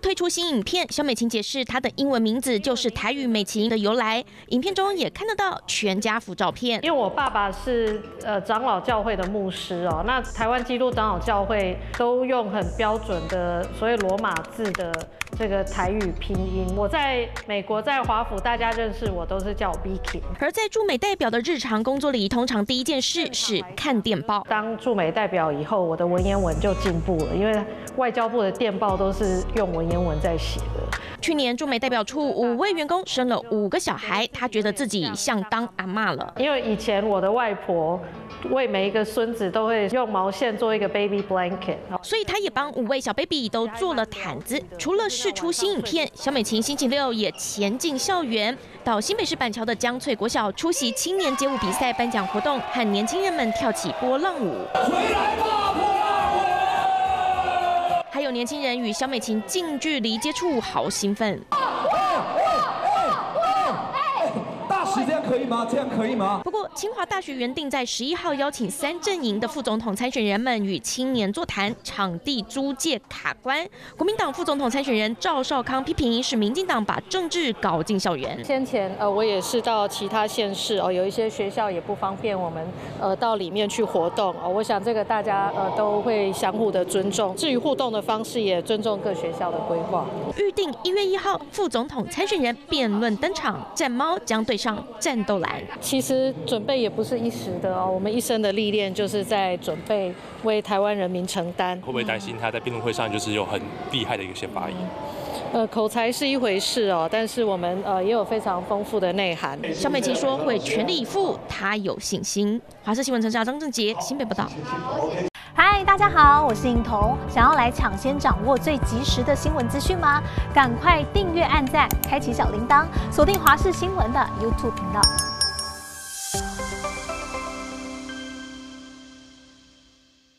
推出新影片，小美琴解释她的英文名字就是台语美琴的由来。影片中也看得到全家福照片。因为我爸爸是呃长老教会的牧师哦，那台湾基督长老教会都用很标准的所谓罗马字的这个台语拼音。我在美国在华府，大家认识我都是叫我 Vicky。而在驻美代表的日常工作里，通常第一件事是看电报。当驻美代表以后，我的文言文就进步了，因为外交部的电报都是用文言文在写的。去年驻美代表处五位员工生了五个小孩，他觉得自己像当阿妈了。因为以前我的外婆为每一个孙子都会用毛线做一个 baby blanket，所以他也帮五位小 baby 都做了毯子。除了试出新影片，小美琴星期六也前进校园，到新北市板桥的江翠国小出席青年街舞比赛颁奖活动，和年轻人们跳起波浪舞。还有年轻人与小美琴近距离接触，好兴奋。这样可以吗？这样可以吗？不过，清华大学原定在十一号邀请三阵营的副总统参选人们与青年座谈，场地租借卡关。国民党副总统参选人赵少康批评是民进党把政治搞进校园。先前呃，我也是到其他县市哦，有一些学校也不方便我们呃到里面去活动哦。我想这个大家呃都会相互的尊重。至于互动的方式，也尊重各学校的规划。预定一月一号副总统参选人辩论登场，战猫将对上。战斗来，其实准备也不是一时的哦，我们一生的历练就是在准备为台湾人民承担。会不会担心他在辩论会上就是有很厉害的一个先发音？呃，口才是一回事哦，但是我们呃也有非常丰富的内涵。小美琪说会全力以赴，她有信心。华视新闻陈查张正杰新北报道。嗨，大家好，我是颖彤。想要来抢先掌握最及时的新闻资讯吗？赶快订阅、按赞、开启小铃铛，锁定华视新闻的 YouTube 频道。